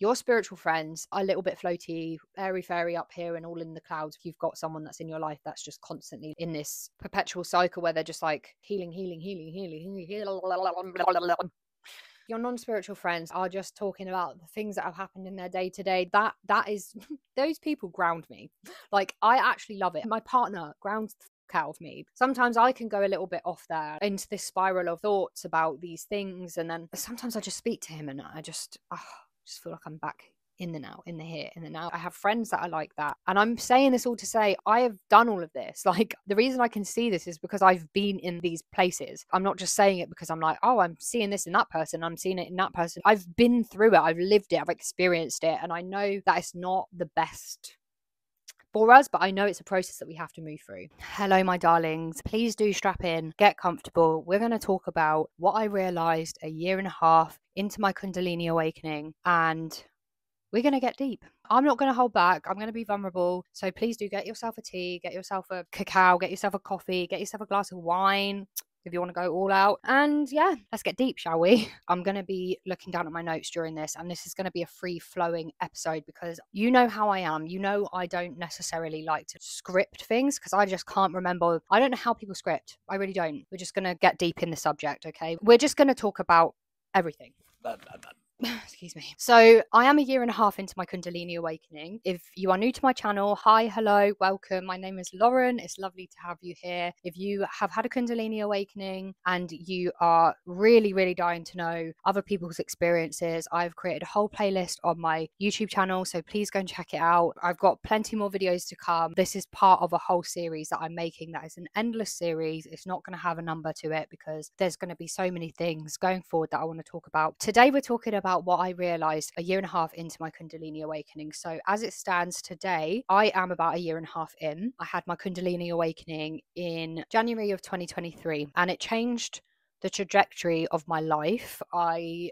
your spiritual friends are a little bit floaty, airy fairy up here and all in the clouds. You've got someone that's in your life that's just constantly in this perpetual cycle where they're just like healing, healing, healing, healing, healing. Your non-spiritual friends are just talking about the things that have happened in their day to day. That that is those people ground me. Like I actually love it. My partner grounds out of me. Sometimes I can go a little bit off there into this spiral of thoughts about these things, and then sometimes I just speak to him, and I just, oh, just feel like I'm back in the now, in the here, in the now. I have friends that are like that. And I'm saying this all to say I have done all of this. Like the reason I can see this is because I've been in these places. I'm not just saying it because I'm like, oh, I'm seeing this in that person. I'm seeing it in that person. I've been through it. I've lived it. I've experienced it. And I know that it's not the best for us, but I know it's a process that we have to move through. Hello, my darlings. Please do strap in, get comfortable. We're going to talk about what I realized a year and a half into my Kundalini awakening, and we're going to get deep. I'm not going to hold back. I'm going to be vulnerable. So please do get yourself a tea, get yourself a cacao, get yourself a coffee, get yourself a glass of wine, if you want to go all out. And yeah, let's get deep, shall we? I'm going to be looking down at my notes during this, and this is going to be a free flowing episode because you know how I am. You know, I don't necessarily like to script things because I just can't remember. I don't know how people script. I really don't. We're just going to get deep in the subject, okay? We're just going to talk about everything. excuse me. So, I am a year and a half into my Kundalini awakening. If you are new to my channel, hi, hello, welcome. My name is Lauren. It's lovely to have you here. If you have had a Kundalini awakening and you are really, really dying to know other people's experiences, I've created a whole playlist on my YouTube channel. So, please go and check it out. I've got plenty more videos to come. This is part of a whole series that I'm making that is an endless series. It's not going to have a number to it because there's going to be so many things going forward that I want to talk about. Today, we're talking about about what I realized a year and a half into my Kundalini awakening. So, as it stands today, I am about a year and a half in. I had my Kundalini awakening in January of 2023, and it changed the trajectory of my life. I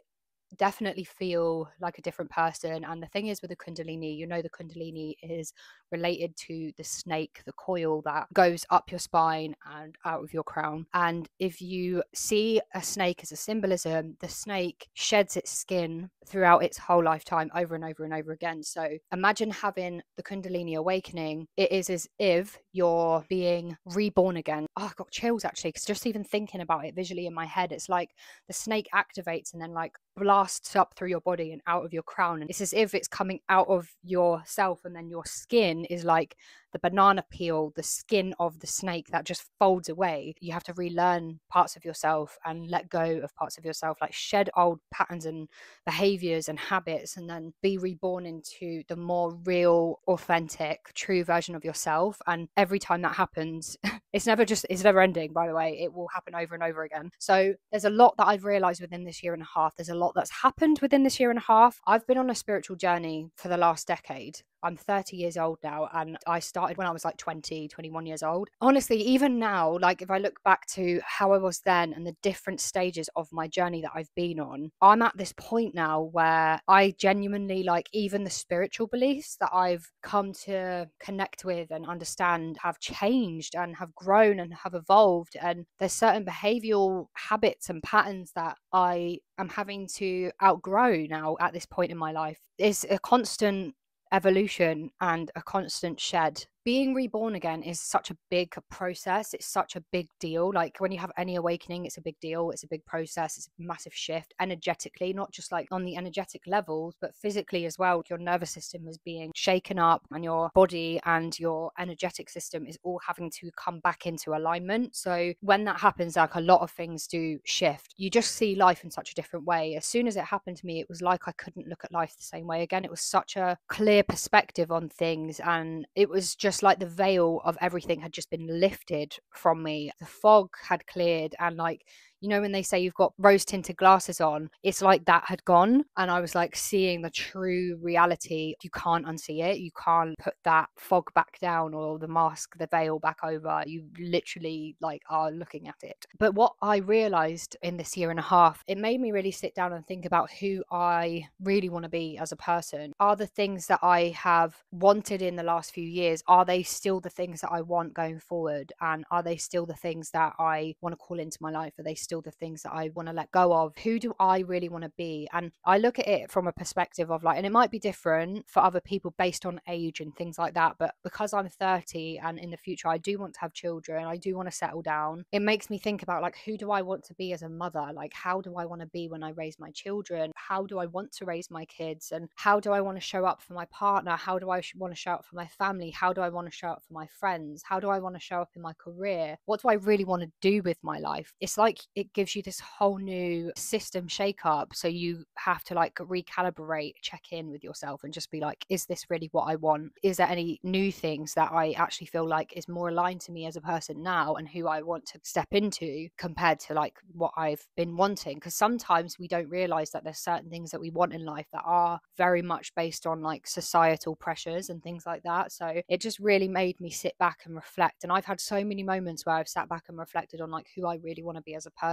definitely feel like a different person. And the thing is with the Kundalini, you know, the Kundalini is related to the snake, the coil that goes up your spine and out of your crown. And if you see a snake as a symbolism, the snake sheds its skin throughout its whole lifetime over and over and over again. So imagine having the Kundalini awakening. It is as if you're being reborn again. Oh, I've got chills actually, because just even thinking about it visually in my head, it's like the snake activates and then like blasts up through your body and out of your crown. And it's as if it's coming out of yourself and then your skin is like the banana peel, the skin of the snake that just folds away. You have to relearn parts of yourself and let go of parts of yourself, like shed old patterns and behaviors and habits, and then be reborn into the more real, authentic, true version of yourself. And every time that happens, it's never just, it's never ending, by the way. It will happen over and over again. So there's a lot that I've realized within this year and a half. There's a lot that's happened within this year and a half. I've been on a spiritual journey for the last decade. I'm 30 years old now and I started when I was like 20, 21 years old. Honestly, even now, like if I look back to how I was then and the different stages of my journey that I've been on, I'm at this point now where I genuinely like even the spiritual beliefs that I've come to connect with and understand have changed and have grown and have evolved. And there's certain behavioral habits and patterns that I am having to outgrow now at this point in my life. It's a constant evolution and a constant shed being reborn again is such a big process. It's such a big deal. Like when you have any awakening, it's a big deal. It's a big process. It's a massive shift energetically, not just like on the energetic levels, but physically as well. Your nervous system is being shaken up, and your body and your energetic system is all having to come back into alignment. So when that happens, like a lot of things do shift. You just see life in such a different way. As soon as it happened to me, it was like I couldn't look at life the same way again. It was such a clear perspective on things, and it was just just like the veil of everything had just been lifted from me. The fog had cleared, and like you know when they say you've got rose tinted glasses on it's like that had gone and i was like seeing the true reality. You can't unsee it. You can't put that fog back down or the mask the veil back over. You literally like are looking at it. But what i realized in this year and a half it made me really sit down and think about who i really want to be as a person. Are the things that i have wanted in the last few years are they still the things that i want going forward? And are they still the things that i want to call into my life? Are they still the things that I want to let go of. Who do I really want to be? And I look at it from a perspective of like, and it might be different for other people based on age and things like that. But because I'm 30 and in the future I do want to have children, I do want to settle down, it makes me think about like, who do I want to be as a mother? Like, how do I want to be when I raise my children? How do I want to raise my kids? And how do I want to show up for my partner? How do I want to show up for my family? How do I want to show up for my friends? How do I want to show up in my career? What do I really want to do with my life? It's like it gives you this whole new system shake up. So you have to like recalibrate, check in with yourself and just be like, is this really what I want? Is there any new things that I actually feel like is more aligned to me as a person now and who I want to step into compared to like what I've been wanting? Because sometimes we don't realize that there's certain things that we want in life that are very much based on like societal pressures and things like that. So it just really made me sit back and reflect. And I've had so many moments where I've sat back and reflected on like who I really want to be as a person.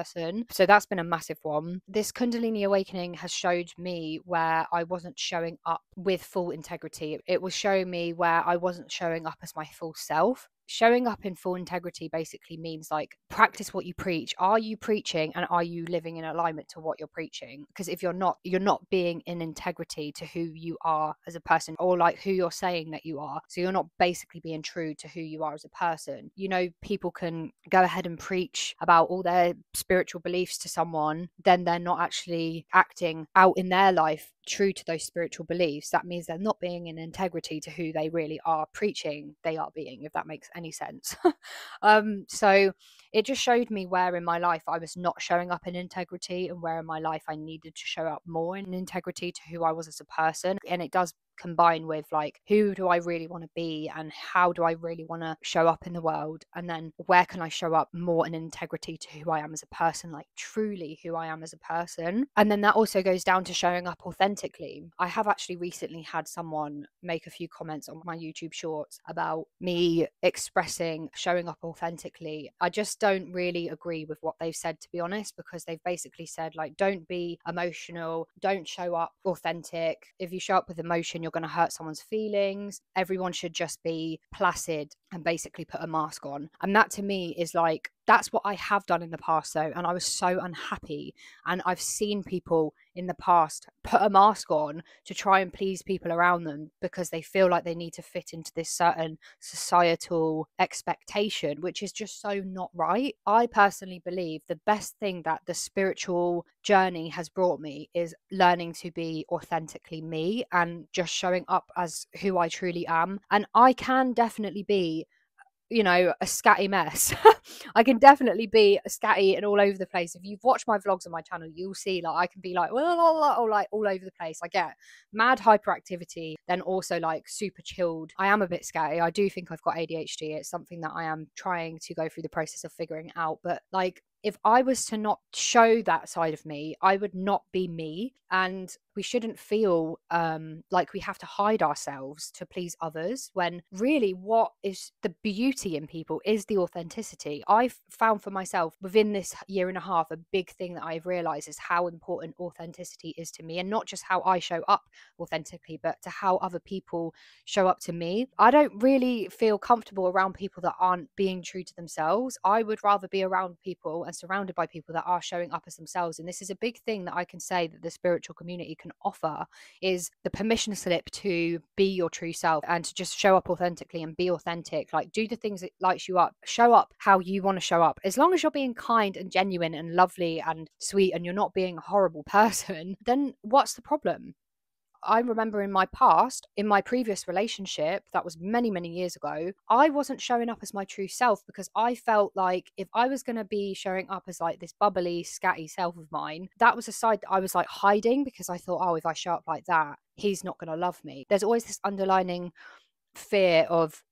So that's been a massive one. This Kundalini awakening has showed me where I wasn't showing up with full integrity. It was showing me where I wasn't showing up as my full self showing up in full integrity basically means like practice what you preach. Are you preaching and are you living in alignment to what you're preaching? Because if you're not you're not being in integrity to who you are as a person or like who you're saying that you are. So you're not basically being true to who you are as a person. You know people can go ahead and preach about all their spiritual beliefs to someone then they're not actually acting out in their life true to those spiritual beliefs, that means they're not being in integrity to who they really are preaching they are being, if that makes any sense. um, so it just showed me where in my life I was not showing up in integrity and where in my life I needed to show up more in integrity to who I was as a person. And it does combine with like who do I really want to be and how do I really want to show up in the world? And then where can I show up more in integrity to who I am as a person like truly who I am as a person? And then that also goes down to showing up authentically. I have actually recently had someone make a few comments on my YouTube shorts about me expressing showing up authentically. I just don't really agree with what they've said to be honest because they've basically said like don't be emotional don't show up authentic if you show up with emotion you're going to hurt someone's feelings. Everyone should just be placid and basically put a mask on. And that to me is like, that's what I have done in the past, though. And I was so unhappy. And I've seen people in the past put a mask on to try and please people around them because they feel like they need to fit into this certain societal expectation, which is just so not right. I personally believe the best thing that the spiritual journey has brought me is learning to be authentically me and just showing up as who I truly am. And I can definitely be you know, a scatty mess. I can definitely be scatty and all over the place. If you've watched my vlogs on my channel, you'll see like I can be like, well, like all over the place. I get mad hyperactivity, then also like super chilled. I am a bit scatty. I do think I've got ADHD. It's something that I am trying to go through the process of figuring out. But like if I was to not show that side of me, I would not be me. And we shouldn't feel um, like we have to hide ourselves to please others when really what is the beauty in people is the authenticity. I've found for myself within this year and a half, a big thing that I've realized is how important authenticity is to me and not just how I show up authentically, but to how other people show up to me. I don't really feel comfortable around people that aren't being true to themselves. I would rather be around people and surrounded by people that are showing up as themselves. And this is a big thing that I can say that the spiritual community can offer is the permission slip to be your true self and to just show up authentically and be authentic. Like do the things that lights you up. Show up how you want to show up. As long as you're being kind and genuine and lovely and sweet and you're not being a horrible person, then what's the problem? I remember in my past, in my previous relationship, that was many, many years ago, I wasn't showing up as my true self because I felt like if I was going to be showing up as like this bubbly, scatty self of mine, that was a side that I was like hiding because I thought, oh, if I show up like that, he's not going to love me. There's always this underlining fear of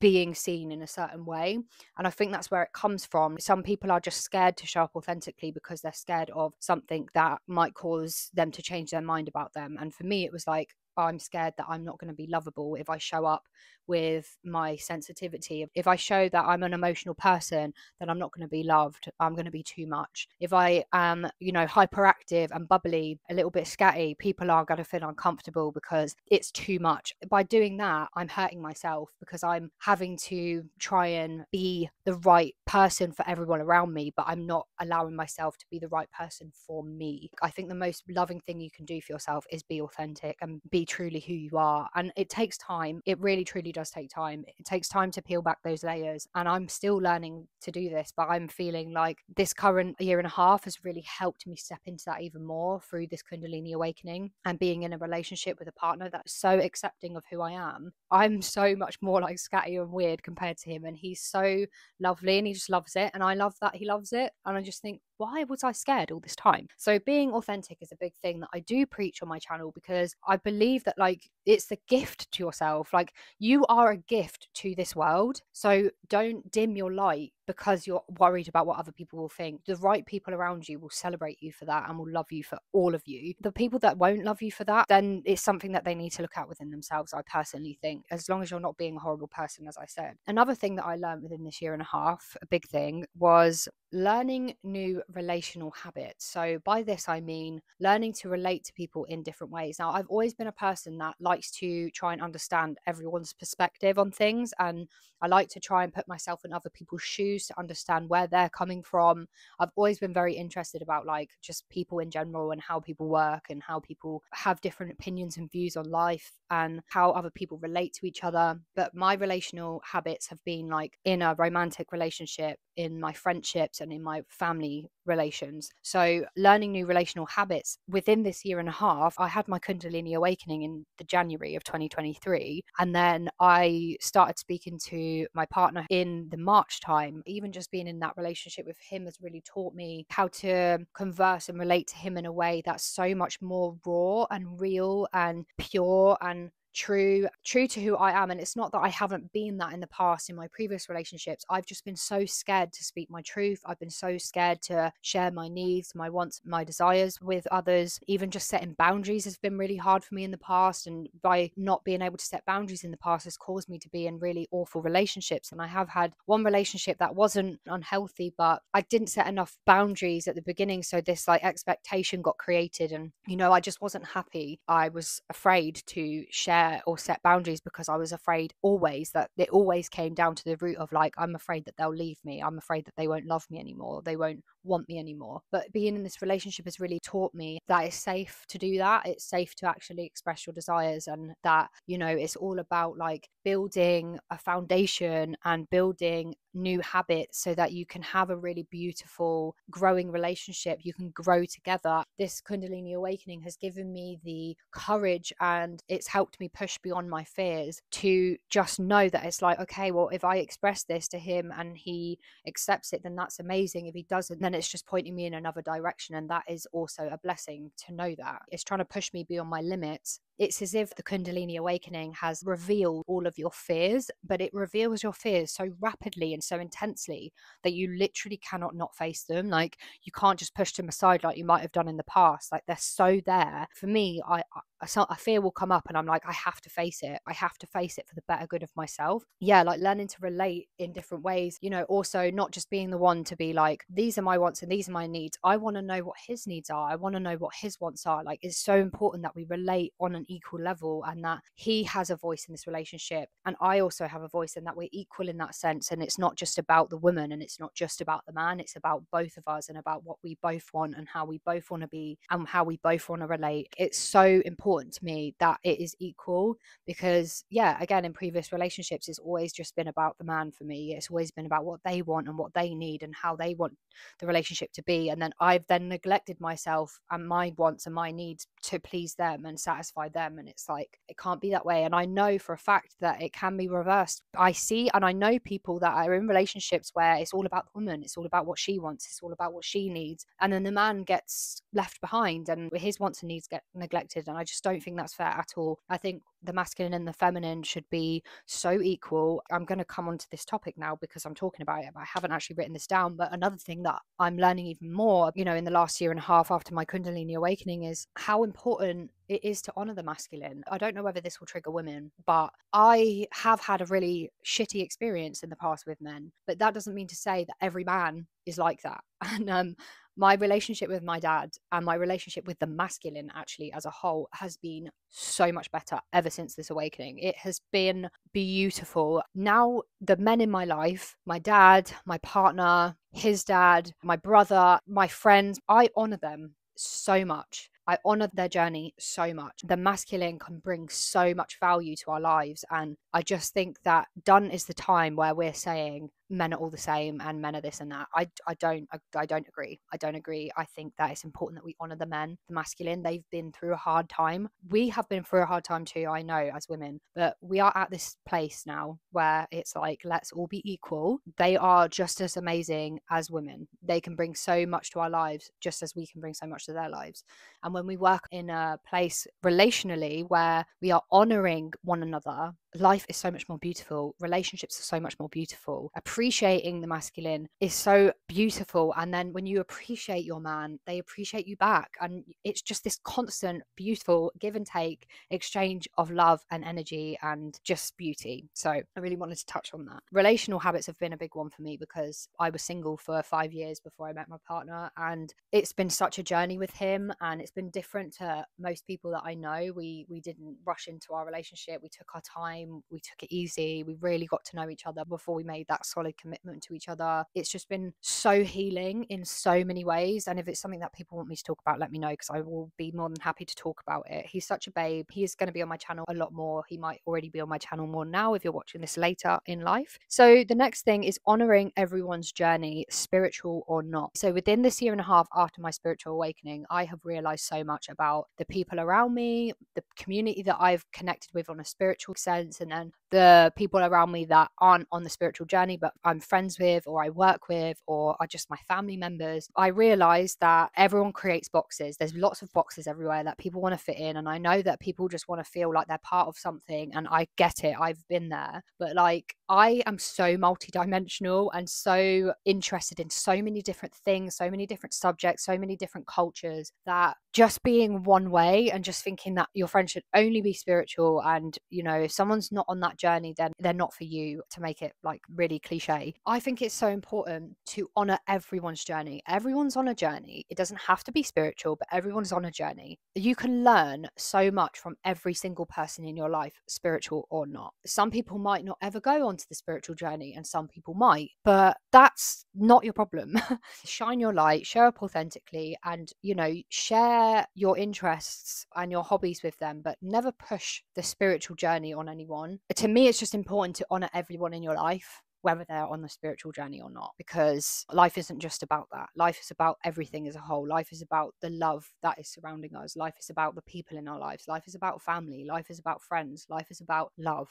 being seen in a certain way. And I think that's where it comes from. Some people are just scared to show up authentically because they're scared of something that might cause them to change their mind about them. And for me, it was like, I'm scared that I'm not going to be lovable if I show up with my sensitivity. If I show that I'm an emotional person, then I'm not going to be loved. I'm going to be too much. If I am, you know, hyperactive and bubbly, a little bit scatty, people are going to feel uncomfortable because it's too much. By doing that, I'm hurting myself because I'm having to try and be the right person for everyone around me, but I'm not allowing myself to be the right person for me. I think the most loving thing you can do for yourself is be authentic and be truly who you are. And it takes time. It really, truly does take time. It takes time to peel back those layers. And I'm still learning to do this, but I'm feeling like this current year and a half has really helped me step into that even more through this Kundalini awakening and being in a relationship with a partner that's so accepting of who I am. I'm so much more like scatty and weird compared to him. And he's so lovely and he just loves it. And I love that he loves it. And I just think, why was I scared all this time? So being authentic is a big thing that I do preach on my channel because I believe that like it's the gift to yourself. Like you are a gift to this world. So don't dim your light because you're worried about what other people will think. The right people around you will celebrate you for that and will love you for all of you. The people that won't love you for that, then it's something that they need to look at within themselves, I personally think, as long as you're not being a horrible person, as I said. Another thing that I learned within this year and a half, a big thing, was learning new relational habits. So, by this, I mean learning to relate to people in different ways. Now, I've always been a person that likes to try and understand everyone's perspective on things, and I like to try and put myself in other people's shoes to understand where they're coming from. I've always been very interested about like just people in general and how people work and how people have different opinions and views on life and how other people relate to each other. But my relational habits have been like in a romantic relationship, in my friendships, and in my family relations. So, learning new relational habits within this year and a half, I had my Kundalini awakening in the January of 2023. And then I started speaking to my partner in the March time. Even just being in that relationship with him has really taught me how to converse and relate to him in a way that's so much more raw and real and pure and true true to who I am and it's not that I haven't been that in the past in my previous relationships I've just been so scared to speak my truth I've been so scared to share my needs my wants my desires with others even just setting boundaries has been really hard for me in the past and by not being able to set boundaries in the past has caused me to be in really awful relationships and I have had one relationship that wasn't unhealthy but I didn't set enough boundaries at the beginning so this like expectation got created and you know I just wasn't happy I was afraid to share or set boundaries because I was afraid always that it always came down to the root of like, I'm afraid that they'll leave me. I'm afraid that they won't love me anymore. They won't want me anymore. But being in this relationship has really taught me that it's safe to do that. It's safe to actually express your desires and that, you know, it's all about like building a foundation and building new habits so that you can have a really beautiful growing relationship you can grow together this kundalini awakening has given me the courage and it's helped me push beyond my fears to just know that it's like okay well if i express this to him and he accepts it then that's amazing if he doesn't then it's just pointing me in another direction and that is also a blessing to know that. It's trying to push me beyond my limits it's as if the Kundalini awakening has revealed all of your fears, but it reveals your fears so rapidly and so intensely that you literally cannot not face them. Like you can't just push them aside like you might have done in the past. Like they're so there. For me, I, I a fear will come up and I'm like, I have to face it. I have to face it for the better good of myself. Yeah, like learning to relate in different ways, you know, also not just being the one to be like, these are my wants and these are my needs. I want to know what his needs are. I want to know what his wants are. Like it's so important that we relate on an equal level and that he has a voice in this relationship and I also have a voice and that we're equal in that sense and it's not just about the woman and it's not just about the man it's about both of us and about what we both want and how we both want to be and how we both want to relate. It's so important to me that it is equal because yeah again in previous relationships it's always just been about the man for me. It's always been about what they want and what they need and how they want the relationship to be and then I've then neglected myself and my wants and my needs to please them and satisfy them and it's like it can't be that way and i know for a fact that it can be reversed. I see and i know people that are in relationships where it's all about the woman it's all about what she wants it's all about what she needs and then the man gets left behind and his wants and needs get neglected and i just don't think that's fair at all. I think the masculine and the feminine should be so equal. I'm going to come onto this topic now because I'm talking about it, I haven't actually written this down. But another thing that I'm learning even more, you know, in the last year and a half after my Kundalini awakening is how important it is to honor the masculine. I don't know whether this will trigger women, but I have had a really shitty experience in the past with men. But that doesn't mean to say that every man is like that. And um, my relationship with my dad and my relationship with the masculine actually as a whole has been so much better ever since this awakening. It has been beautiful. Now, the men in my life, my dad, my partner, his dad, my brother, my friends, I honor them so much. I honor their journey so much. The masculine can bring so much value to our lives. And I just think that done is the time where we're saying, men are all the same and men are this and that. I, I don't I, I don't agree. I don't agree. I think that it's important that we honor the men, the masculine. They've been through a hard time. We have been through a hard time too, I know, as women. But we are at this place now where it's like let's all be equal. They are just as amazing as women. They can bring so much to our lives just as we can bring so much to their lives. And when we work in a place relationally where we are honoring one another life is so much more beautiful relationships are so much more beautiful. Appreciating the masculine is so beautiful and then when you appreciate your man they appreciate you back and it's just this constant beautiful give and take exchange of love and energy and just beauty. So i really wanted to touch on that. Relational habits have been a big one for me because i was single for 5 years before i met my partner and it's been such a journey with him and it's been different to most people that i know. We we didn't rush into our relationship we took our time We took it easy. We really got to know each other before we made that solid commitment to each other. It's just been so healing in so many ways. And if it's something that people want me to talk about, let me know because I will be more than happy to talk about it. He's such a babe. He is going to be on my channel a lot more. He might already be on my channel more now if you're watching this later in life. So the next thing is honoring everyone's journey, spiritual or not. So within this year and a half after my spiritual awakening, I have realized so much about the people around me, the community that I've connected with on a spiritual sense and then the people around me that aren't on the spiritual journey but I'm friends with or I work with or are just my family members I realized that everyone creates boxes. There's lots of boxes everywhere that people want to fit in and I know that people just want to feel like they're part of something and I get it I've been there. But like I am so multidimensional and so interested in so many different things so many different subjects so many different cultures that just being one way and just thinking that your friend should only be spiritual and you know if someone someone's not on that journey, then they're not for you to make it like really cliche. I think it's so important to honor everyone's journey. Everyone's on a journey. It doesn't have to be spiritual, but everyone's on a journey. You can learn so much from every single person in your life, spiritual or not. Some people might not ever go onto the spiritual journey, and some people might, but that's not your problem. Shine your light, show up authentically, and you know, share your interests and your hobbies with them, but never push the spiritual journey on anyone anyone. To me, it's just important to honor everyone in your life whether they're on the spiritual journey or not because life isn't just about that. Life is about everything as a whole. Life is about the love that is surrounding us. Life is about the people in our lives. Life is about family. Life is about friends. Life is about love.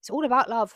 It's all about love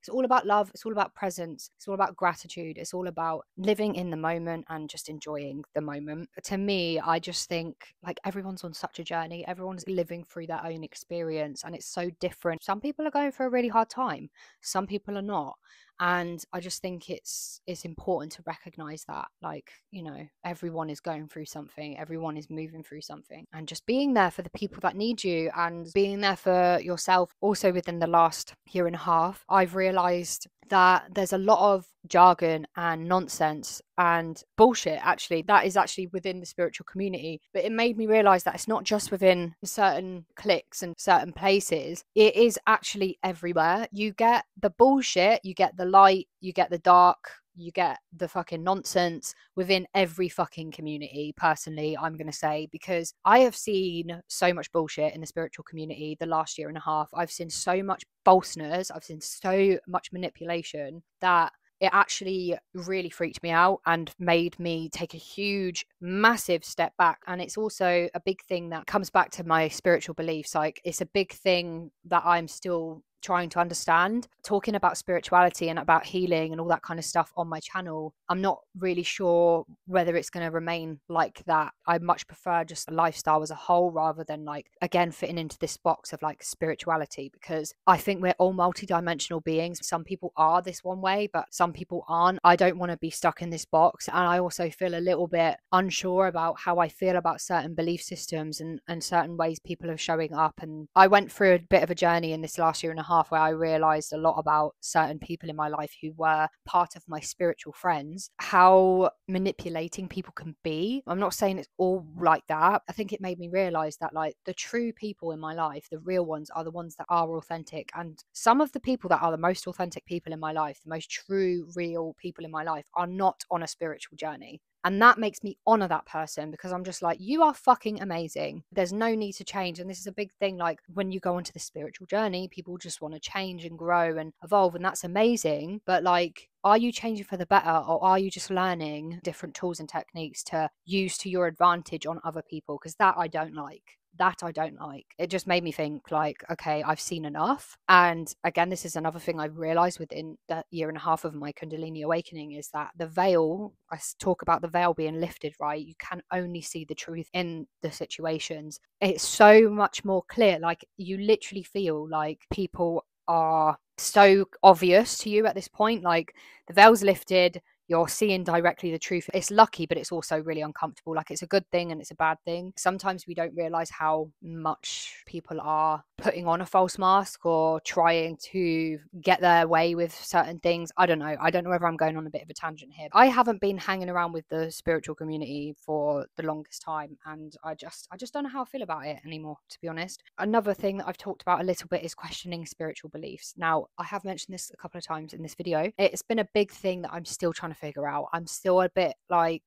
it's all about love. It's all about presence. It's all about gratitude. It's all about living in the moment and just enjoying the moment. To me, I just think like everyone's on such a journey. Everyone's living through their own experience and it's so different. Some people are going for a really hard time, some people are not and i just think it's it's important to recognize that like you know everyone is going through something everyone is moving through something and just being there for the people that need you and being there for yourself. Also within the last year and a half i've realized that there's a lot of jargon and nonsense and bullshit actually that is actually within the spiritual community. But it made me realize that it's not just within certain cliques and certain places. It is actually everywhere. You get the bullshit you get the light you get the dark you get the fucking nonsense within every fucking community personally i'm going to say because i have seen so much bullshit in the spiritual community the last year and a half i've seen so much falseness i've seen so much manipulation that it actually really freaked me out and made me take a huge, massive step back. And it's also a big thing that comes back to my spiritual beliefs. Like, it's a big thing that I'm still trying to understand. Talking about spirituality and about healing and all that kind of stuff on my channel, I'm not really sure whether it's going to remain like that. I much prefer just a lifestyle as a whole rather than like, again, fitting into this box of like spirituality because I think we're all multidimensional beings. Some people are this one way, but some people aren't. I don't want to be stuck in this box. And I also feel a little bit unsure about how I feel about certain belief systems and, and certain ways people are showing up. And I went through a bit of a journey in this last year and a half where I realized a lot about certain people in my life who were part of my spiritual friends, how manipulating people can be. I'm not saying it's all like that. I think it made me realize that like the true people in my life, the real ones, are the ones that are authentic. And some of the people that are the most authentic people in my life, the most true, real people in my life, are not on a spiritual journey. And that makes me honor that person because I'm just like, you are fucking amazing. There's no need to change. And this is a big thing. Like when you go onto the spiritual journey, people just want to change and grow and evolve. And that's amazing. But like, are you changing for the better or are you just learning different tools and techniques to use to your advantage on other people? Because that I don't like that I don't like. It just made me think, like, okay, I've seen enough. And again, this is another thing I've realized within that year and a half of my Kundalini awakening is that the veil, I talk about the veil being lifted, right? You can only see the truth in the situations. It's so much more clear. Like, you literally feel like people are so obvious to you at this point. Like, the veil's lifted, you're seeing directly the truth. It's lucky, but it's also really uncomfortable. Like it's a good thing and it's a bad thing. Sometimes we don't realize how much people are putting on a false mask or trying to get their way with certain things. I don't know. I don't know whether I'm going on a bit of a tangent here. I haven't been hanging around with the spiritual community for the longest time and I just I just don't know how I feel about it anymore, to be honest. Another thing that I've talked about a little bit is questioning spiritual beliefs. Now, I have mentioned this a couple of times in this video. It's been a big thing that I'm still trying to figure out. I'm still a bit like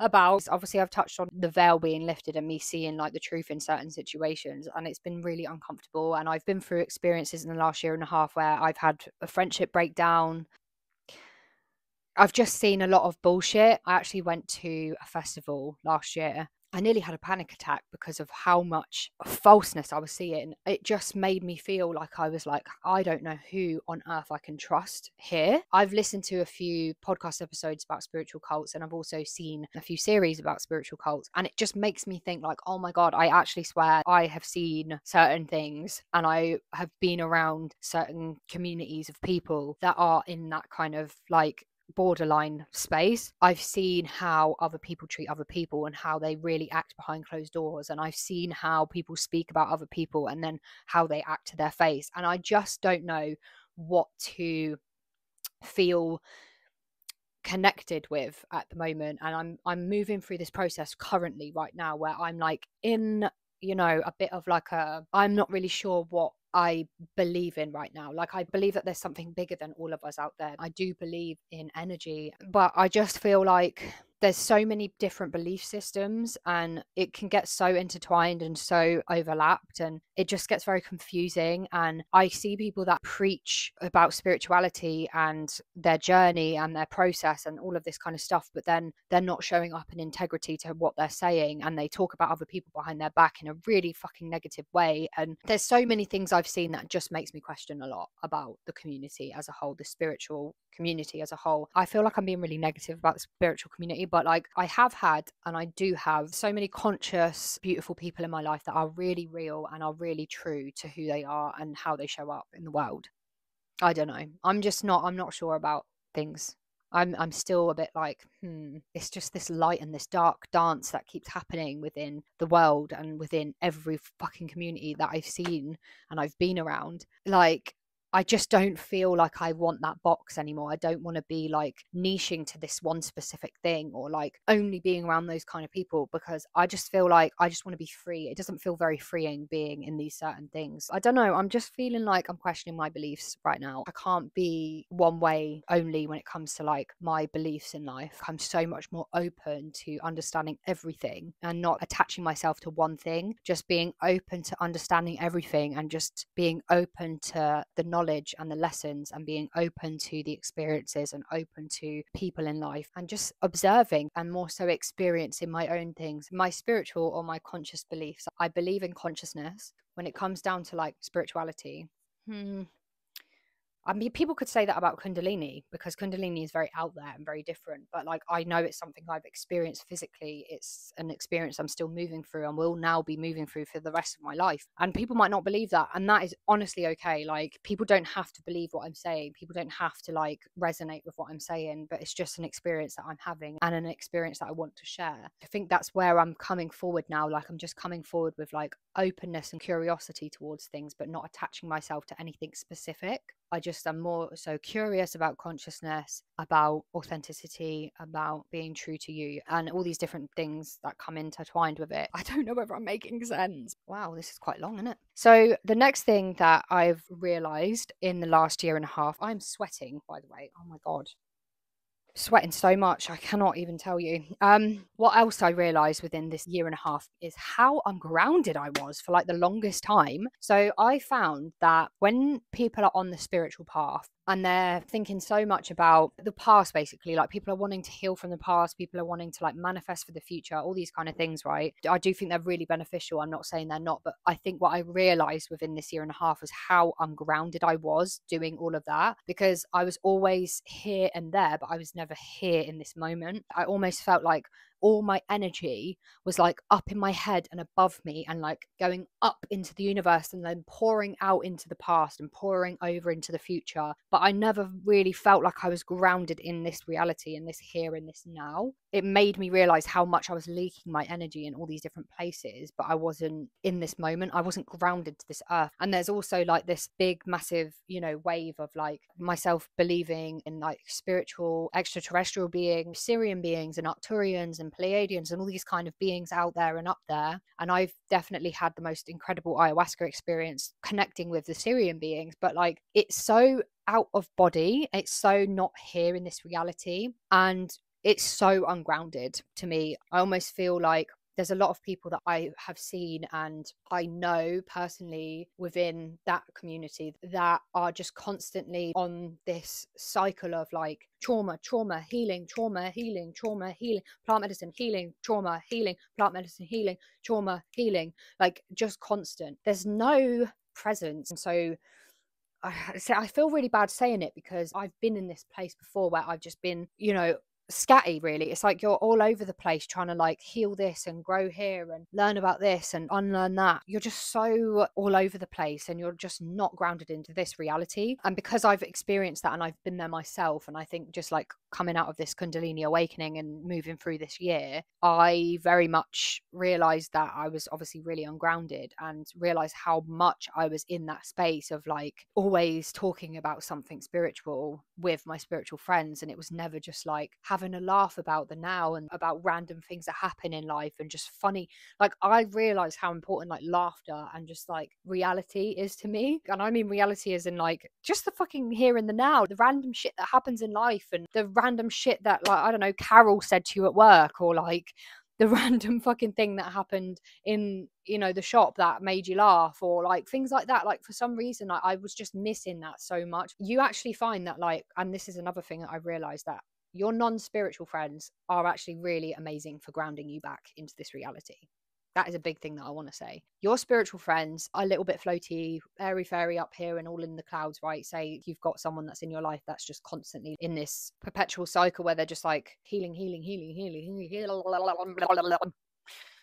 about obviously I've touched on the veil being lifted and me seeing like the truth in certain situations and it's been really uncomfortable and I've been through experiences in the last year and a half where I've had a friendship breakdown I've just seen a lot of bullshit. I actually went to a festival last year I nearly had a panic attack because of how much falseness I was seeing. It just made me feel like I was like, I don't know who on earth I can trust here. I've listened to a few podcast episodes about spiritual cults and I've also seen a few series about spiritual cults. And it just makes me think, like, oh my God, I actually swear I have seen certain things and I have been around certain communities of people that are in that kind of like borderline space. I've seen how other people treat other people and how they really act behind closed doors. And I've seen how people speak about other people and then how they act to their face. And I just don't know what to feel connected with at the moment and i'm i'm moving through this process currently right now where i'm like in you know a bit of like a i'm not really sure what I believe in right now. Like, I believe that there's something bigger than all of us out there. I do believe in energy, but I just feel like there's so many different belief systems and it can get so intertwined and so overlapped and it just gets very confusing and i see people that preach about spirituality and their journey and their process and all of this kind of stuff but then they're not showing up in integrity to what they're saying and they talk about other people behind their back in a really fucking negative way and there's so many things i've seen that just makes me question a lot about the community as a whole the spiritual community as a whole. I feel like i'm being really negative about the spiritual community but like I have had and I do have so many conscious, beautiful people in my life that are really real and are really true to who they are and how they show up in the world. I don't know. I'm just not I'm not sure about things. I'm I'm still a bit like, hmm, it's just this light and this dark dance that keeps happening within the world and within every fucking community that I've seen and I've been around. Like I just don't feel like I want that box anymore. I don't want to be like niching to this one specific thing or like only being around those kind of people because I just feel like I just want to be free. It doesn't feel very freeing being in these certain things. I don't know. I'm just feeling like I'm questioning my beliefs right now. I can't be one way only when it comes to like my beliefs in life. I'm so much more open to understanding everything and not attaching myself to one thing, just being open to understanding everything and just being open to the knowledge and the lessons and being open to the experiences and open to people in life and just observing and more so experiencing my own things, my spiritual or my conscious beliefs. I believe in consciousness when it comes down to like spirituality. Hmm. I mean, people could say that about Kundalini because Kundalini is very out there and very different. But like, I know it's something I've experienced physically. It's an experience I'm still moving through and will now be moving through for the rest of my life. And people might not believe that. And that is honestly okay. Like, people don't have to believe what I'm saying. People don't have to like resonate with what I'm saying. But it's just an experience that I'm having and an experience that I want to share. I think that's where I'm coming forward now. Like, I'm just coming forward with like openness and curiosity towards things, but not attaching myself to anything specific. I just am more so curious about consciousness, about authenticity, about being true to you, and all these different things that come intertwined with it. I don't know whether I'm making sense. Wow, this is quite long, isn't it? So, the next thing that I've realized in the last year and a half, I'm sweating, by the way. Oh my God sweating so much i cannot even tell you. Um what else i realized within this year and a half is how ungrounded i was for like the longest time. So i found that when people are on the spiritual path and they're thinking so much about the past basically like people are wanting to heal from the past people are wanting to like manifest for the future all these kind of things right? I do think they're really beneficial i'm not saying they're not but i think what i realized within this year and a half was how ungrounded i was doing all of that because i was always here and there but i was never here in this moment. I almost felt like all my energy was like up in my head and above me and like going up into the universe and then pouring out into the past and pouring over into the future. But I never really felt like I was grounded in this reality and this here and this now. It made me realize how much I was leaking my energy in all these different places, but I wasn't in this moment. I wasn't grounded to this earth. And there's also like this big, massive, you know, wave of like myself believing in like spiritual extraterrestrial beings, Sirian beings, and Arcturians and and Pleiadians and all these kind of beings out there and up there. And I've definitely had the most incredible ayahuasca experience connecting with the Sirian beings, but like it's so out of body, it's so not here in this reality. And it's so ungrounded to me. I almost feel like there's a lot of people that I have seen and I know personally within that community that are just constantly on this cycle of like trauma, trauma, healing, trauma, healing, trauma, healing, plant medicine, healing, trauma, healing, plant medicine, healing, trauma, healing, like just constant. There's no presence. And so I, I feel really bad saying it because I've been in this place before where I've just been, you know, scatty really. It's like you're all over the place trying to like heal this and grow here and learn about this and unlearn that. You're just so all over the place and you're just not grounded into this reality. And because i've experienced that and i've been there myself and i think just like coming out of this kundalini awakening and moving through this year i very much realized that i was obviously really ungrounded and realized how much i was in that space of like always talking about something spiritual with my spiritual friends. And it was never just like having a laugh about the now and about random things that happen in life and just funny. Like I realize how important like laughter and just like reality is to me. And I mean reality is in like just the fucking here and the now, the random shit that happens in life and the random shit that like I don't know, Carol said to you at work or like the random fucking thing that happened in you know the shop that made you laugh or like things like that like for some reason I, I was just missing that so much you actually find that like and this is another thing that i realized that your non spiritual friends are actually really amazing for grounding you back into this reality. That is a big thing that I want to say. Your spiritual friends are a little bit floaty, airy fairy up here and all in the clouds, right? Say you've got someone that's in your life that's just constantly in this perpetual cycle where they're just like healing, healing, healing, healing, healing,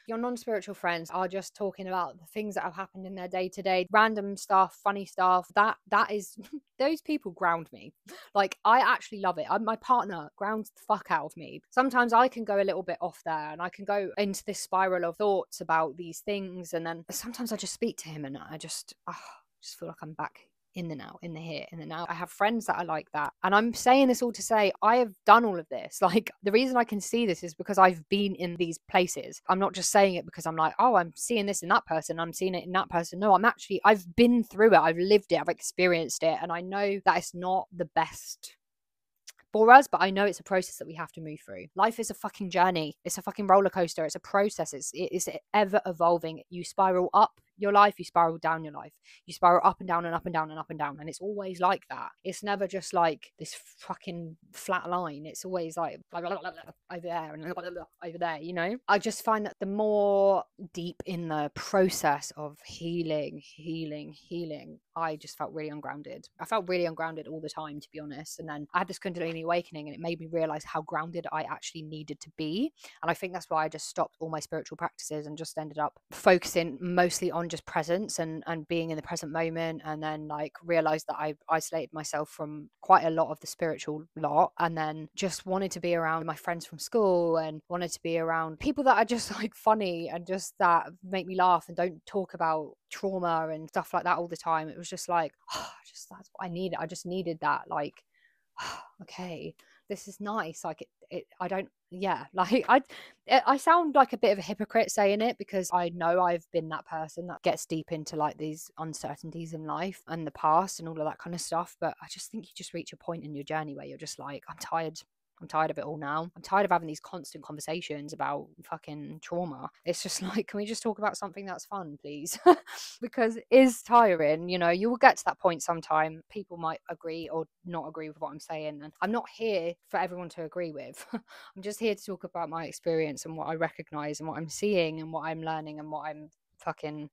your non spiritual friends are just talking about the things that have happened in their day to day, random stuff, funny stuff. That that is those people ground me. Like I actually love it. I, my partner grounds the fuck out of me. Sometimes I can go a little bit off there, and I can go into this spiral of thoughts about these things, and then sometimes I just speak to him, and I just. Oh, just feel like I'm back in the now, in the here, in the now. I have friends that are like that. And I'm saying this all to say I have done all of this. Like the reason I can see this is because I've been in these places. I'm not just saying it because I'm like, oh, I'm seeing this in that person, I'm seeing it in that person. No, I'm actually, I've been through it, I've lived it, I've experienced it. And I know that it's not the best for us, but I know it's a process that we have to move through. Life is a fucking journey. It's a fucking roller coaster. It's a process. It's it's ever evolving. You spiral up, your life, you spiral down your life. You spiral up and down and up and down and up and down. And it's always like that. It's never just like this fucking flat line. It's always like over there and over there, you know? I just find that the more deep in the process of healing, healing, healing, I just felt really ungrounded. I felt really ungrounded all the time, to be honest. And then I had this Kundalini awakening and it made me realize how grounded I actually needed to be. And I think that's why I just stopped all my spiritual practices and just ended up focusing mostly on just presence and, and being in the present moment. And then like realized that I isolated myself from quite a lot of the spiritual lot and then just wanted to be around my friends from school and wanted to be around people that are just like funny and just that make me laugh and don't talk about trauma and stuff like that all the time. It was just like, oh, just that's what I needed. I just needed that, like, okay, this is nice. Like, it, it, I don't, yeah, like, I, eh, I sound like a bit of a hypocrite saying it because I know I've been that person that gets deep into like these uncertainties in life and the past and all of that kind of stuff. But I just think you just reach a point in your journey where you're just like, I'm tired. I'm tired of it all now. I'm tired of having these constant conversations about fucking trauma. It's just like, can we just talk about something that's fun, please? because it is tiring. You know, you will get to that point sometime. People might agree or not agree with what I'm saying. And I'm not here for everyone to agree with. I'm just here to talk about my experience and what I recognize and what I'm seeing and what I'm learning and what I'm fucking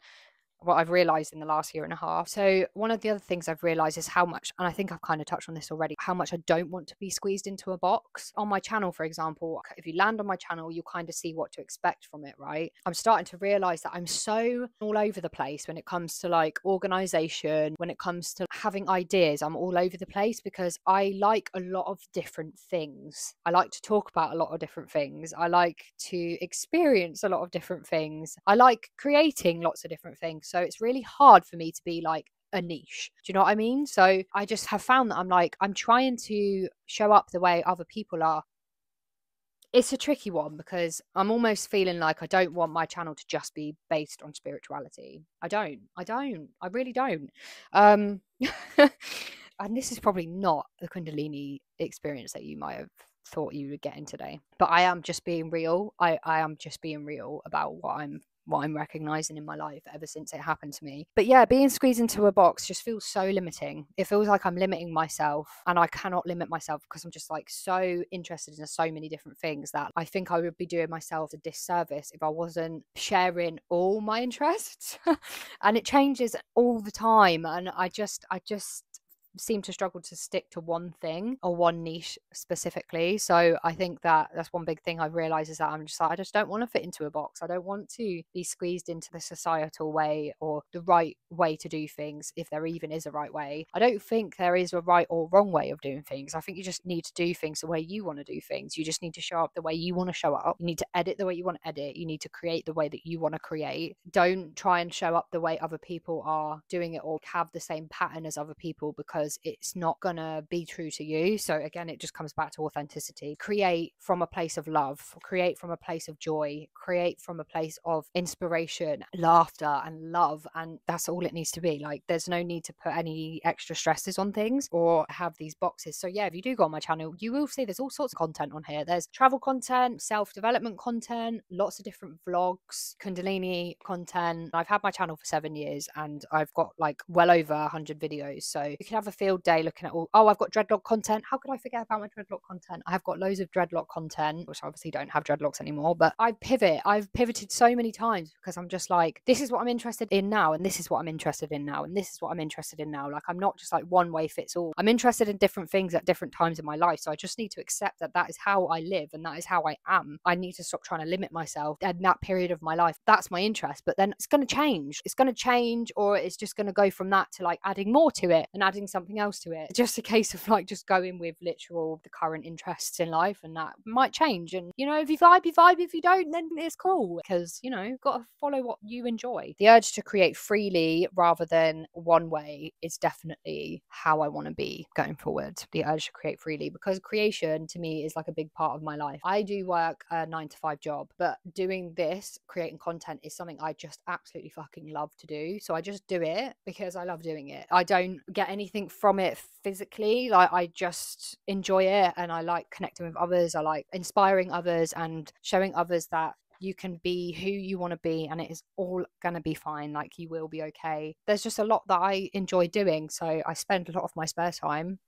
what I've realized in the last year and a half. So, one of the other things I've realized is how much, and I think I've kind of touched on this already, how much I don't want to be squeezed into a box. On my channel, for example, if you land on my channel, you'll kind of see what to expect from it, right? I'm starting to realize that I'm so all over the place when it comes to like organization, when it comes to having ideas. I'm all over the place because I like a lot of different things. I like to talk about a lot of different things. I like to experience a lot of different things. I like creating lots of different things. So it's really hard for me to be like a niche. Do you know what I mean? So I just have found that I'm like, I'm trying to show up the way other people are. It's a tricky one because I'm almost feeling like I don't want my channel to just be based on spirituality. I don't. I don't. I really don't. Um and this is probably not the Kundalini experience that you might have thought you would get in today. But I am just being real. I, I am just being real about what I'm what I'm recognizing in my life ever since it happened to me. But yeah, being squeezed into a box just feels so limiting. It feels like I'm limiting myself and I cannot limit myself because I'm just like so interested in so many different things that I think I would be doing myself a disservice if I wasn't sharing all my interests. and it changes all the time and I just I just seem to struggle to stick to one thing or one niche specifically. So I think that that's one big thing I've realized is that I'm just like, I just don't want to fit into a box. I don't want to be squeezed into the societal way or the right way to do things, if there even is a right way. I don't think there is a right or wrong way of doing things. I think you just need to do things the way you want to do things. You just need to show up the way you want to show up. You need to edit the way you want to edit. You need to create the way that you want to create. Don't try and show up the way other people are doing it or have the same pattern as other people because because it's not going to be true to you. So, again, it just comes back to authenticity. Create from a place of love, create from a place of joy, create from a place of inspiration, laughter, and love. And that's all it needs to be. Like, there's no need to put any extra stresses on things or have these boxes. So, yeah, if you do go on my channel, you will see there's all sorts of content on here. There's travel content, self development content, lots of different vlogs, Kundalini content. I've had my channel for seven years and I've got like well over 100 videos. So, you can have a field day looking at all, oh, I've got dreadlock content. How could I forget about my dreadlock content? I have got loads of dreadlock content, which I obviously don't have dreadlocks anymore, but I pivot. I've pivoted so many times because I'm just like, this is what I'm interested in now, and this is what I'm interested in now, and this is what I'm interested in now. Like, I'm not just like one way fits all. I'm interested in different things at different times in my life. So I just need to accept that that is how I live and that is how I am. I need to stop trying to limit myself in that period of my life. That's my interest, but then it's going to change. It's going to change, or it's just going to go from that to like adding more to it and adding something else to it. Just a case of like just going with literal the current interests in life, and that might change. And you know, if you vibe, you vibe. If you don't, then it's cool because you know, you've got to follow what you enjoy. The urge to create freely rather than one way is definitely how I want to be going forward. The urge to create freely because creation to me is like a big part of my life. I do work a nine to five job, but doing this, creating content, is something I just absolutely fucking love to do. So I just do it because I love doing it. I don't get anything from it physically. Like I just enjoy it and I like connecting with others. I like inspiring others and showing others that You can be who you want to be, and it is all going to be fine. Like, you will be okay. There's just a lot that I enjoy doing. So, I spend a lot of my spare time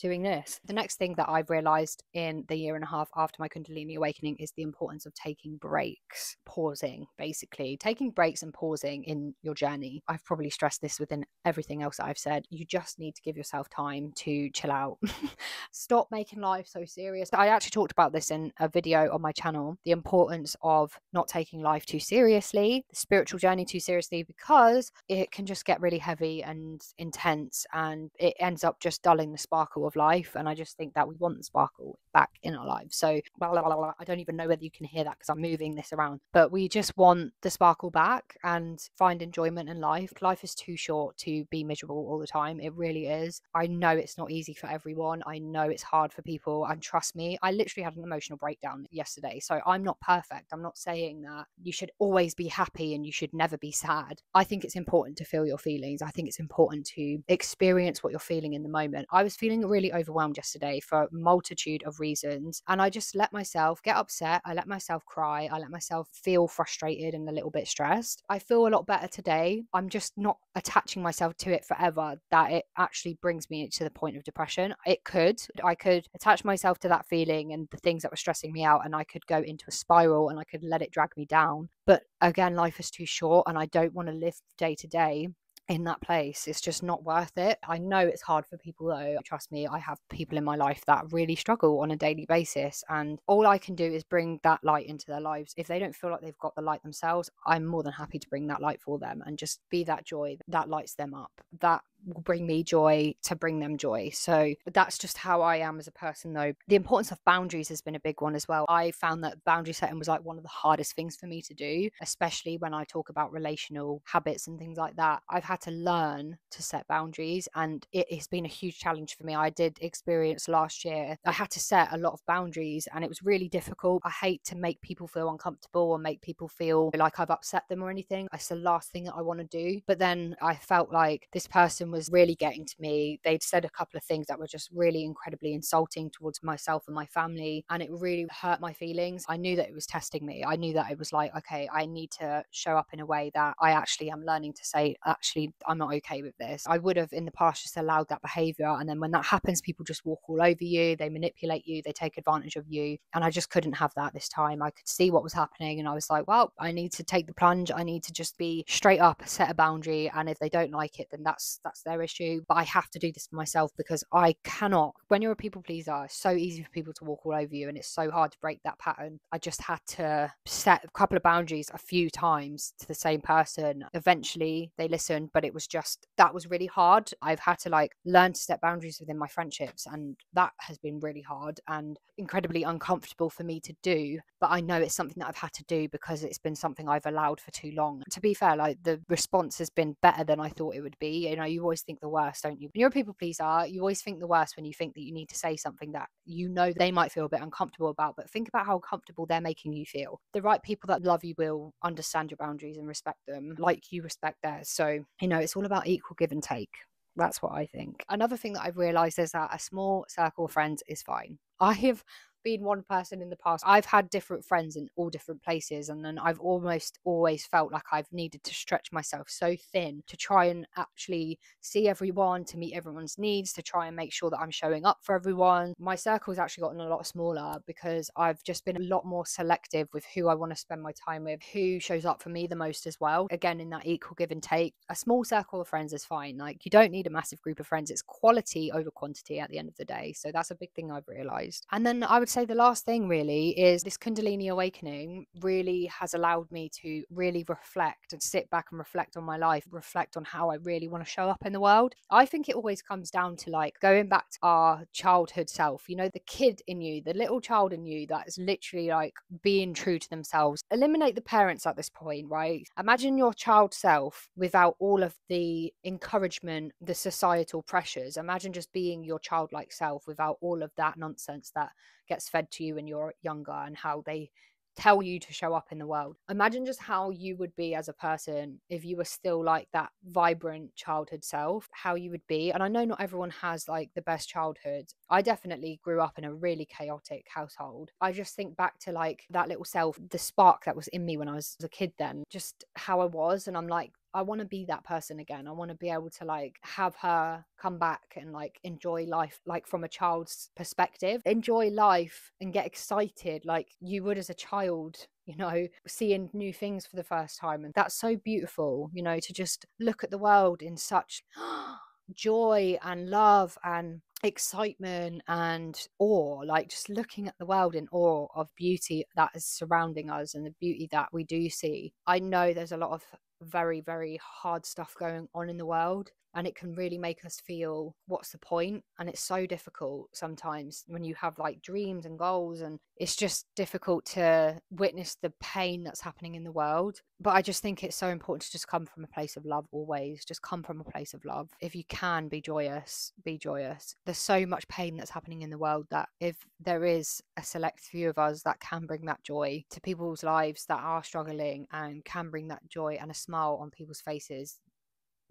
doing this. The next thing that I've realized in the year and a half after my Kundalini awakening is the importance of taking breaks, pausing, basically, taking breaks and pausing in your journey. I've probably stressed this within everything else that I've said. You just need to give yourself time to chill out. Stop making life so serious. I actually talked about this in a video on my channel the importance of not taking life too seriously, the spiritual journey too seriously, because it can just get really heavy and intense and it ends up just dulling the sparkle of life. And I just think that we want the sparkle back in our lives. So blah, blah, blah, I don't even know whether you can hear that because I'm moving this around, but we just want the sparkle back and find enjoyment in life. Life is too short to be miserable all the time. It really is. I know it's not easy for everyone. I know it's hard for people. And trust me, I literally had an emotional breakdown yesterday. So I'm not perfect. I'm not saying that you should always be happy and you should never be sad. I think it's important to feel your feelings. I think it's important to experience what you're feeling in the moment. I was feeling really overwhelmed yesterday for a multitude of reasons. And I just let myself get upset. I let myself cry. I let myself feel frustrated and a little bit stressed. I feel a lot better today. I'm just not attaching myself to it forever that it actually brings me to the point of depression. It could. I could attach myself to that feeling and the things that were stressing me out, and I could go into a spiral and I could let it drag me down. But again, life is too short, and I don't want to live day to day in that place. It's just not worth it. I know it's hard for people though. Trust me, I have people in my life that really struggle on a daily basis. And all I can do is bring that light into their lives. If they don't feel like they've got the light themselves, I'm more than happy to bring that light for them and just be that joy that lights them up. That will bring me joy to bring them joy. So that's just how I am as a person, though. The importance of boundaries has been a big one as well. I found that boundary setting was like one of the hardest things for me to do, especially when I talk about relational habits and things like that. I've had to learn to set boundaries, and it has been a huge challenge for me. I did experience last year, I had to set a lot of boundaries, and it was really difficult. I hate to make people feel uncomfortable or make people feel like I've upset them or anything. It's the last thing that I want to do. But then I felt like this person was really getting to me. They'd said a couple of things that were just really incredibly insulting towards myself and my family, and it really hurt my feelings. I knew that it was testing me. I knew that it was like, okay, I need to show up in a way that I actually am learning to say, actually, I'm not okay with this. I would have in the past just allowed that behavior. And then when that happens, people just walk all over you, they manipulate you, they take advantage of you. And I just couldn't have that this time. I could see what was happening, and I was like, well, I need to take the plunge. I need to just be straight up, set a boundary. And if they don't like it, then that's that's their issue. But I have to do this for myself because I cannot. When you're a people pleaser, it's so easy for people to walk all over you, and it's so hard to break that pattern. I just had to set a couple of boundaries a few times to the same person. Eventually, they listened, but it was just that was really hard. I've had to like learn to set boundaries within my friendships, and that has been really hard and incredibly uncomfortable for me to do. But I know it's something that I've had to do because it's been something I've allowed for too long. To be fair, like the response has been better than I thought it would be. You know, you always think the worst, don't you? When you're a people pleaser, you always think the worst when you think that you need to say something that you know they might feel a bit uncomfortable about. But think about how comfortable they're making you feel. The right people that love you will understand your boundaries and respect them like you respect theirs. So, you know, it's all about equal give and take. That's what I think. Another thing that I've realized is that a small circle of friends is fine. I have been one person in the past. I've had different friends in all different places, and then I've almost always felt like I've needed to stretch myself so thin to try and actually see everyone, to meet everyone's needs, to try and make sure that I'm showing up for everyone. My circle has actually gotten a lot smaller because I've just been a lot more selective with who I want to spend my time with, who shows up for me the most as well. Again, in that equal give and take, a small circle of friends is fine. Like, you don't need a massive group of friends, it's quality over quantity at the end of the day. So, that's a big thing I've realized. And then I would say the last thing really is this Kundalini awakening really has allowed me to really reflect and sit back and reflect on my life, reflect on how I really want to show up in the world. I think it always comes down to like going back to our childhood self, you know, the kid in you, the little child in you that is literally like being true to themselves. Eliminate the parents at this point, right? Imagine your child self without all of the encouragement, the societal pressures. Imagine just being your childlike self without all of that nonsense that gets fed to you when you're younger and how they tell you to show up in the world. Imagine just how you would be as a person if you were still like that vibrant childhood self, how you would be. And I know not everyone has like the best childhood. I definitely grew up in a really chaotic household. I just think back to like that little self, the spark that was in me when I was a kid, then just how I was. And I'm like, I want to be that person again. I want to be able to like have her come back and like enjoy life like from a child's perspective. Enjoy life and get excited like you would as a child, you know, seeing new things for the first time and that's so beautiful, you know, to just look at the world in such joy and love and excitement and awe like just looking at the world in awe of beauty that is surrounding us and the beauty that we do see i know there's a lot of very, very hard stuff going on in the world. And it can really make us feel what's the point? And it's so difficult sometimes when you have like dreams and goals, and it's just difficult to witness the pain that's happening in the world. But I just think it's so important to just come from a place of love always. Just come from a place of love. If you can be joyous, be joyous. There's so much pain that's happening in the world that if there is a select few of us that can bring that joy to people's lives that are struggling and can bring that joy and a smile on people's faces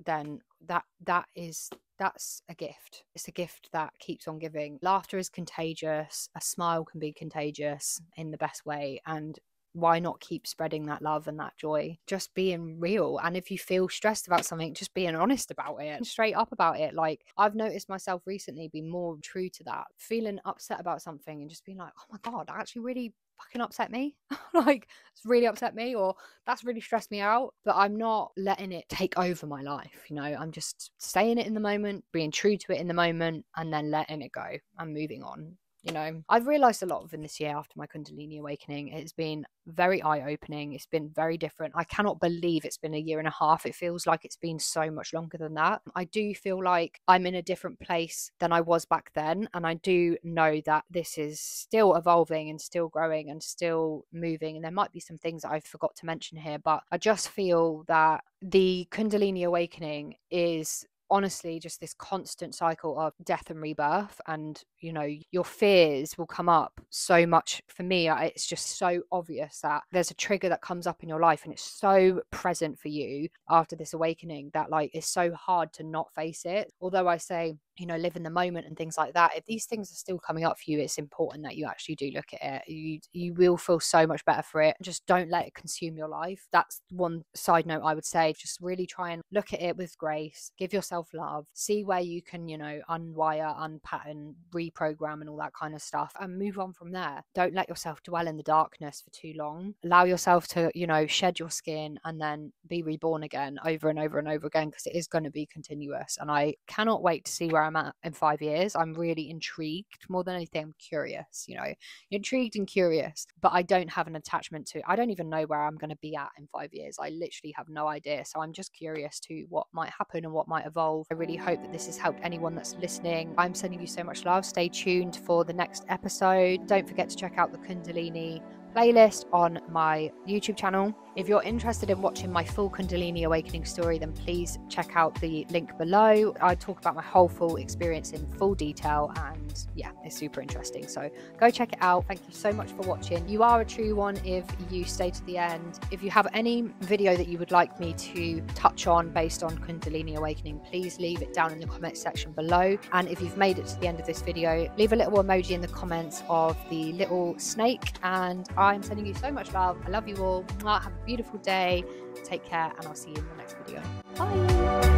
then that that is that's a gift. It's a gift that keeps on giving. Laughter is contagious. A smile can be contagious in the best way and why not keep spreading that love and that joy? Just being real and if you feel stressed about something just being honest about it straight up about it. Like i've noticed myself recently be more true to that. Feeling upset about something and just being like oh my god I actually really fucking upset me. Like it's really upset me or that's really stressed me out but i'm not letting it take over my life you know? I'm just saying it in the moment being true to it in the moment and then letting it go and moving on you know i've realized a lot of in this year after my kundalini awakening. It's been very eye-opening. It's been very different. I cannot believe it's been a year and a half. It feels like it's been so much longer than that. I do feel like i'm in a different place than i was back then and i do know that this is still evolving and still growing and still moving and there might be some things that i forgot to mention here but i just feel that the kundalini awakening is honestly just this constant cycle of death and rebirth and you know your fears will come up so much for me it's just so obvious that there's a trigger that comes up in your life and it's so present for you after this awakening that like it's so hard to not face it. Although i say you know live in the moment and things like that if these things are still coming up for you it's important that you actually do look at it. You you will feel so much better for it. Just don't let it consume your life. That's one side note i would say. Just really try and look at it with grace. Give yourself love. See where you can you know unwire unpattern reprogram and all that kind of stuff and move on from there. Don't let yourself dwell in the darkness for too long. Allow yourself to you know shed your skin and then be reborn again over and over and over again because it is going to be continuous and i cannot wait to see where I'm at in five years. I'm really intrigued more than anything. I'm curious, you know, intrigued and curious, but I don't have an attachment to. I don't even know where I'm going to be at in five years. I literally have no idea. So I'm just curious to what might happen and what might evolve. I really hope that this has helped anyone that's listening. I'm sending you so much love. Stay tuned for the next episode. Don't forget to check out the Kundalini playlist on my YouTube channel. If you're interested in watching my full Kundalini Awakening story, then please check out the link below. I talk about my whole full experience in full detail, and yeah, it's super interesting. So go check it out. Thank you so much for watching. You are a true one if you stay to the end. If you have any video that you would like me to touch on based on Kundalini Awakening, please leave it down in the comment section below. And if you've made it to the end of this video, leave a little emoji in the comments of the little snake. And I'm sending you so much love. I love you all. Have a beautiful day. Take care, and I'll see you in the next video. Bye.